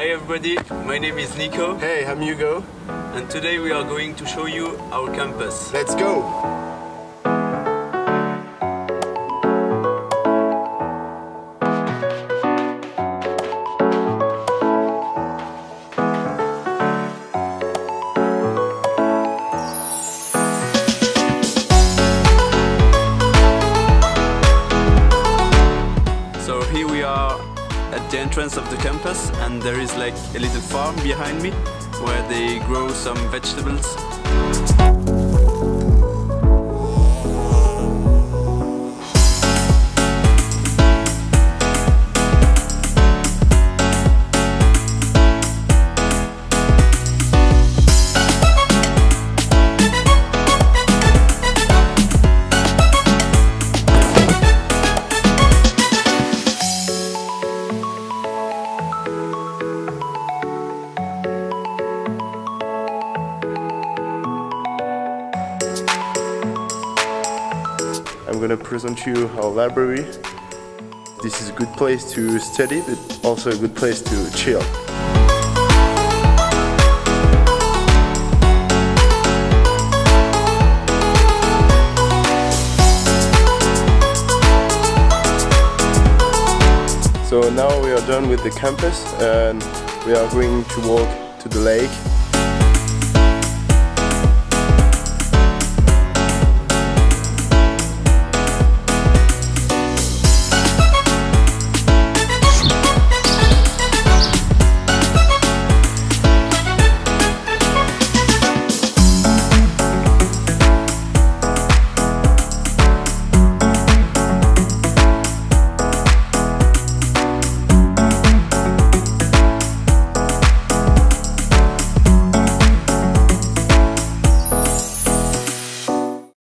everybody, my name is Nico Hey, I'm Hugo. and today we are going to show you our campus. Let's go! So here we are at the entrance of the campus and there is like a little farm behind me where they grow some vegetables. I'm gonna present you our library. This is a good place to study, but also a good place to chill. So now we are done with the campus and we are going to walk to the lake